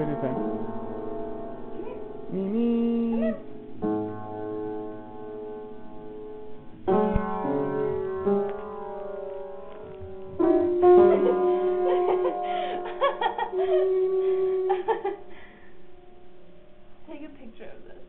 of Okay. Mimi. Take a picture of this.